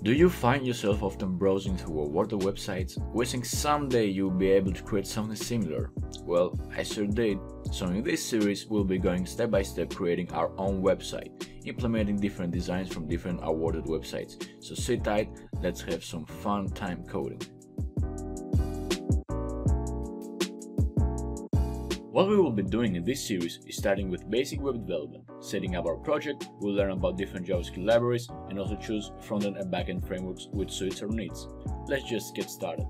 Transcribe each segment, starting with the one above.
Do you find yourself often browsing through a awarded websites, wishing someday you'll be able to create something similar? Well, I sure did. So in this series, we'll be going step by step creating our own website, implementing different designs from different awarded websites. So sit tight, let's have some fun time coding. What we will be doing in this series is starting with basic web development, setting up our project, we'll learn about different JavaScript libraries and also choose front-end and back-end frameworks which suits our needs. Let's just get started.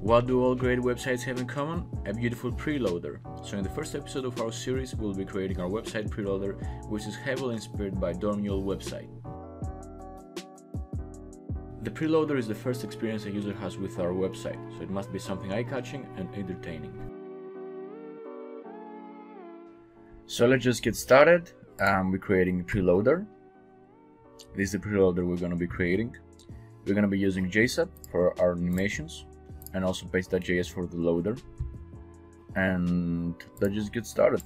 What do all great websites have in common? A beautiful preloader. So in the first episode of our series, we'll be creating our website preloader, which is heavily inspired by Dormule website. The preloader is the first experience a user has with our website, so it must be something eye-catching and entertaining. So let's just get started. Um, we're creating a preloader. This is the preloader we're going to be creating. We're going to be using GSAP for our animations and also pace.js for the loader. And let's just get started.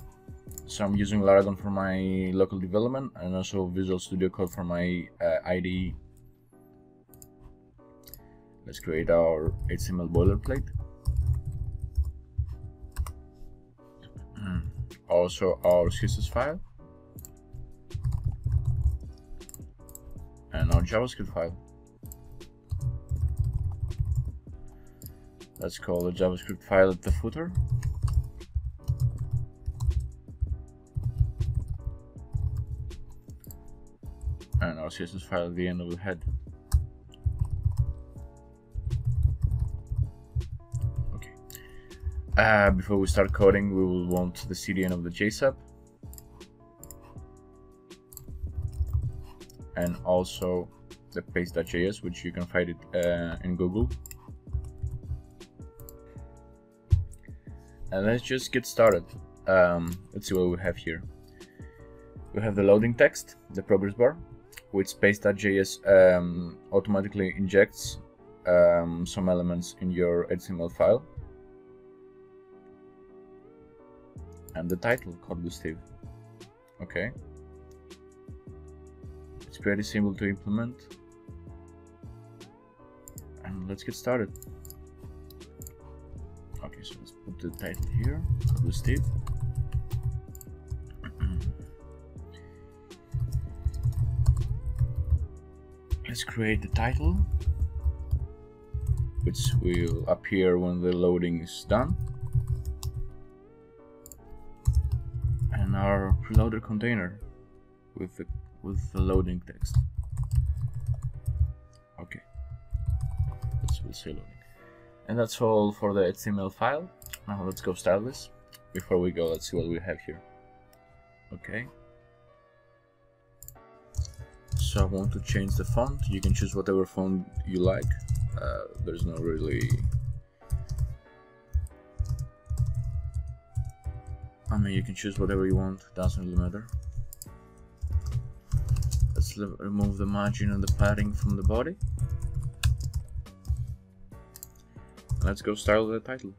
So I'm using Laragon for my local development and also Visual Studio Code for my uh, IDE Let's create our HTML boilerplate. also our CSS file. And our JavaScript file. Let's call the JavaScript file at the footer. And our CSS file at the end of the head. Uh, before we start coding, we will want the CDN of the GSAP. And also the pace.js, which you can find it uh, in Google. And let's just get started. Um, let's see what we have here. We have the loading text, the progress bar, which pace.js um, automatically injects um, some elements in your HTML file. And the title called Steve. Okay. It's pretty simple to implement. And let's get started. Okay, so let's put the title here, Steve. let's create the title which will appear when the loading is done our preloader container with the with the loading text. Okay, this will say loading, and that's all for the HTML file. Now let's go style this. Before we go, let's see what we have here. Okay. So I want to change the font. You can choose whatever font you like. Uh, there's no really I mean, you can choose whatever you want, doesn't really matter. Let's remove the margin and the padding from the body. Let's go style the title.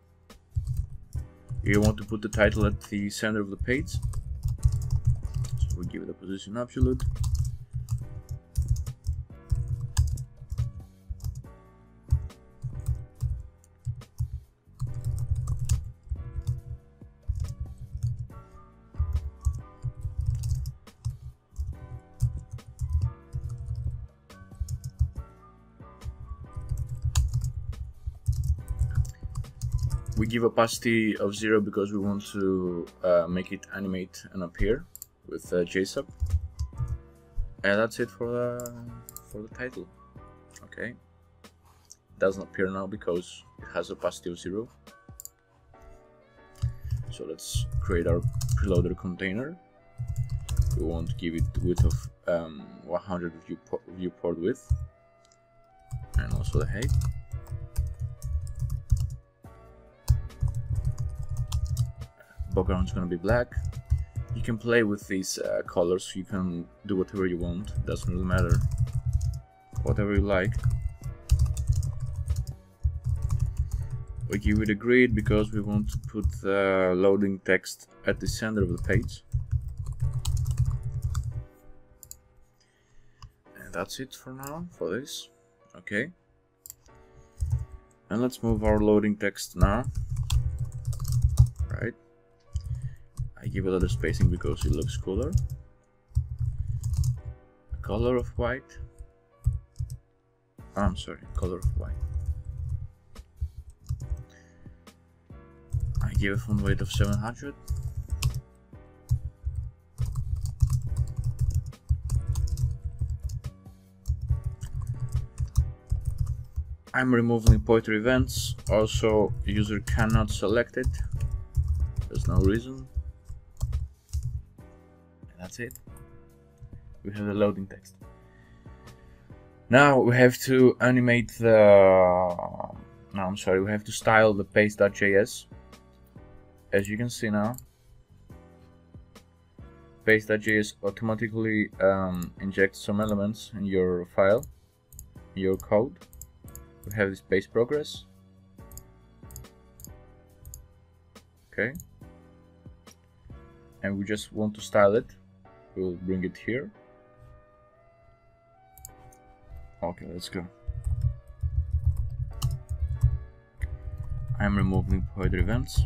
You want to put the title at the center of the page. So we give it a position absolute. We give opacity of zero because we want to uh, make it animate and appear with uh. And that's it for the, for the title. Okay. It doesn't appear now because it has opacity of zero. So let's create our preloader container. We want to give it width of um, 100 viewport, viewport width and also the height. Background is going to be black. You can play with these uh, colors, you can do whatever you want, doesn't really matter. Whatever you like. We give it a grid because we want to put the loading text at the center of the page. And that's it for now for this okay and let's move our loading text now I give a little spacing because it looks cooler. Color of white. Oh, I'm sorry color of white. I give a font weight of 700 I'm removing pointer events, also user cannot select it, there's no reason. That's it. We have the loading text. Now we have to animate the... No, I'm sorry, we have to style the pace.js. As you can see now, pace.js automatically um, injects some elements in your file, your code we have this pace progress okay and we just want to style it we'll bring it here. Okay let's go. I'm removing pointer events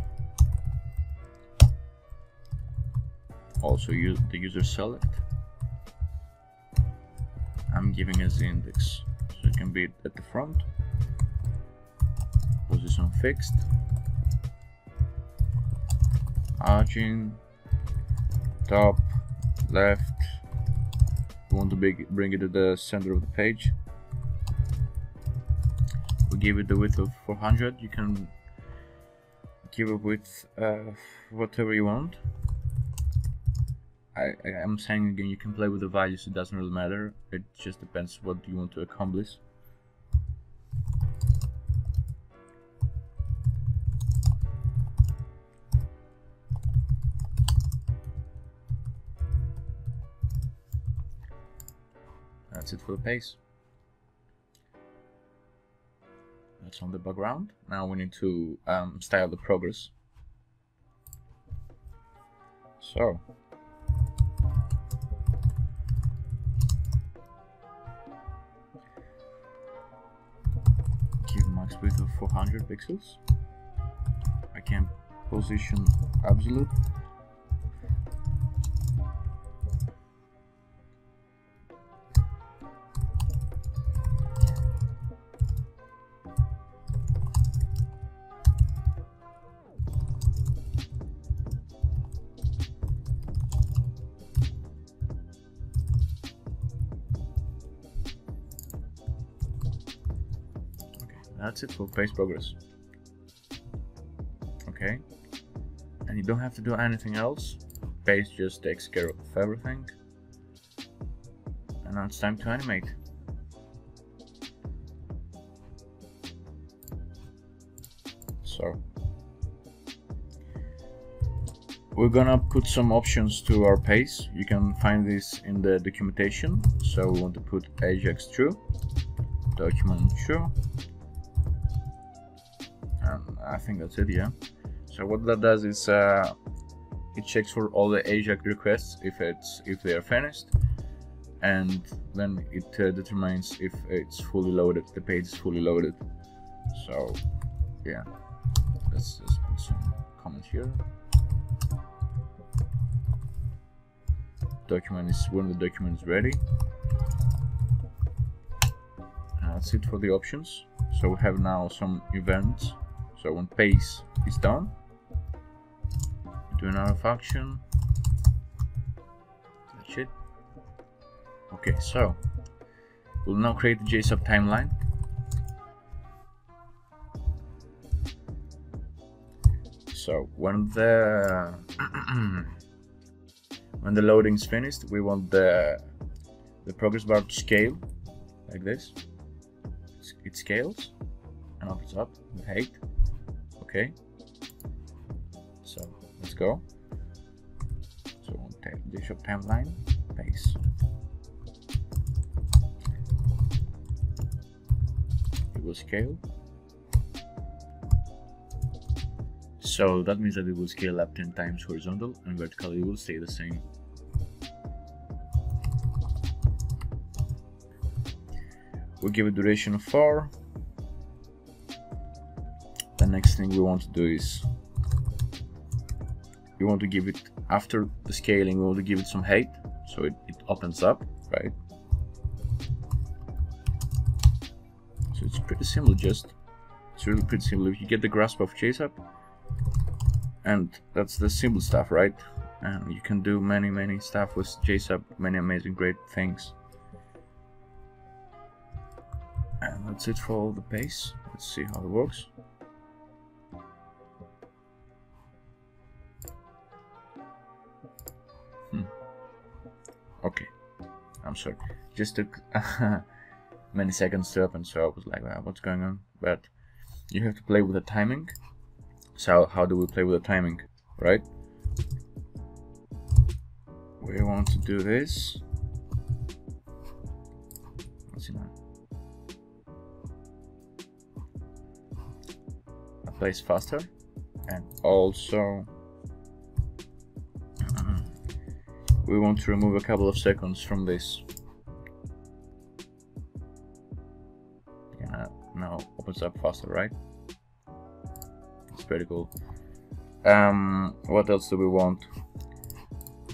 also use the user select. I'm giving as the index. So it can be at the front. Position fixed. Arching top left. We want to big, bring it to the center of the page. We give it the width of 400 you can give it width uh, whatever you want. I, I, am saying again you can play with the values. It doesn't really matter. It just depends what you want to accomplish that's it for the pace. That's on the background. Now we need to um, style the progress. So. Give max width of 400 pixels. I can position absolute that's it for pace progress. Okay. And you don't have to do anything else. Pace just takes care of everything. And now it's time to animate. So we're gonna put some options to our pace. You can find this in the documentation. So we want to put ajax true document true I think that's it, yeah. So what that does is uh, it checks for all the AJAX requests if it's if they are finished, and then it uh, determines if it's fully loaded. The page is fully loaded. So yeah, let's just put some comments here. Document is when the document is ready. that's it for the options. So we have now some events so when pace is done, do another function. That's it. Okay, so we'll now create the GSAP timeline. So when the when the loading is finished, we want the the progress bar to scale like this. It scales and opens up with height okay. So let's go. So the shop timeline pace it will scale. So that means that it will scale up 10 times horizontal and vertically it will stay the same. We give a duration of 4 the next thing we want to do is we want to give it after the scaling we want to give it some height so it, it opens up right? So it's pretty simple just it's really pretty simple. If you get the grasp of GSAP and that's the simple stuff right? And you can do many many stuff with GSAP many amazing great things. And that's it for the base. Let's see how it works Sorry. Just took many seconds to open, so I was like, wow, what's going on? But you have to play with the timing. So how do we play with the timing, right? We want to do this. Let's see now. Plays faster and also we want to remove a couple of seconds from this. Opens up faster, right? It's pretty cool. Um, what else do we want?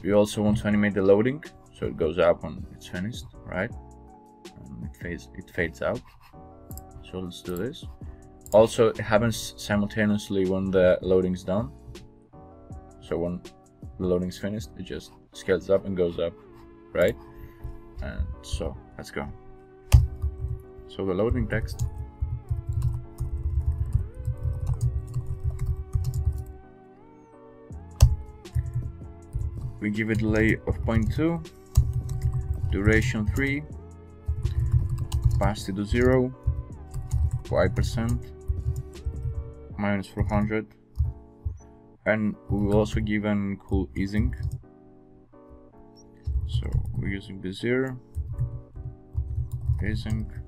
We also want to animate the loading, so it goes up when it's finished, right? And it fades, it fades out. So let's do this. Also, it happens simultaneously when the loading's done. So when the loading's finished, it just scales up and goes up, right? And so let's go. So the loading text. We give it delay of 0.2, duration 3, opacity to 0, Y%, minus 400, and we will also give an cool easing. So we're using Bezier, async, um,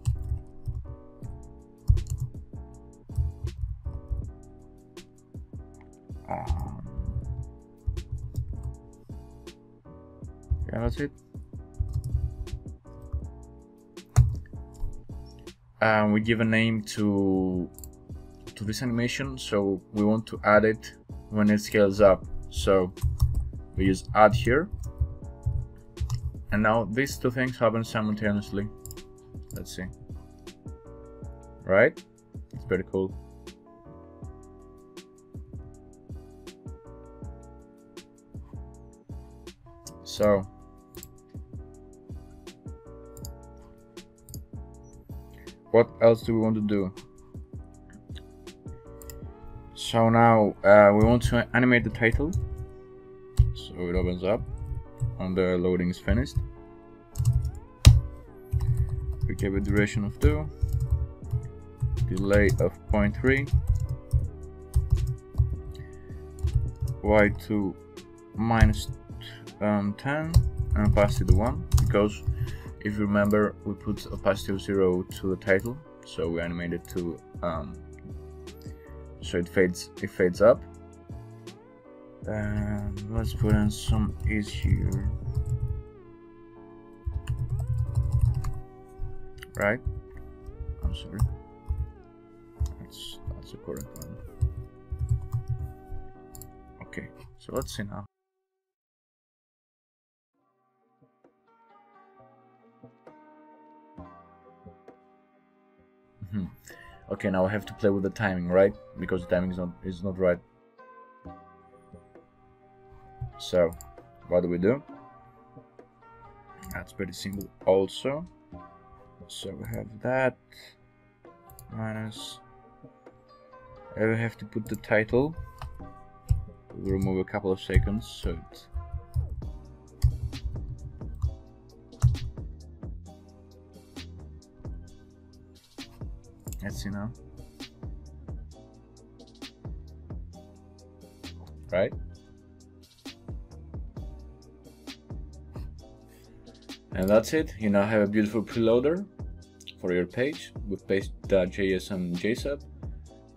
it. Um, we give a name to to this animation, so we want to add it when it scales up. So we use add here and now these two things happen simultaneously. Let's see. Right? It's pretty cool. So what else do we want to do? So now uh, we want to animate the title. So it opens up when the loading is finished. We give a duration of 2, delay of 0.3, y2 minus, um, 10, and opacity to 1, because if you remember we put opacity of 0 to the title, so we animate it to um, so it fades it fades up. And let's put in some ease here. Right? I'm sorry. That's that's the correct one. Okay so let's see now hmm. okay now I have to play with the timing right? Because the timing is not is not right. So what do we do? That's pretty simple also. So we have that. Minus. I will have to put the title. We'll remove a couple of seconds so it let's see now right And that's it. You now have a beautiful preloader for your page with pace.js and GSAP.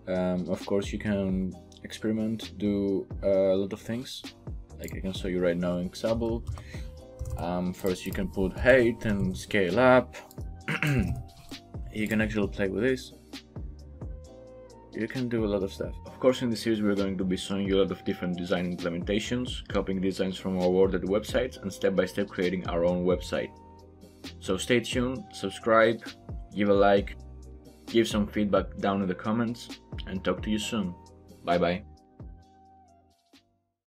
Um, of course, you can experiment, do a lot of things. Like I can show you right now in Xabul. Um, first, you can put height and scale up. you can actually play with this. You can do a lot of stuff. Of course, in this series, we're going to be showing you a lot of different design implementations, copying designs from our awarded websites, and step by step creating our own website. So stay tuned, subscribe, give a like, give some feedback down in the comments, and talk to you soon. Bye bye.